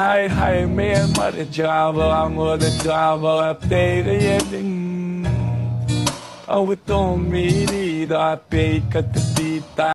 Hai hai me ma de java amo de java pe de yeding Oh, it don't mean that I pay cut the beat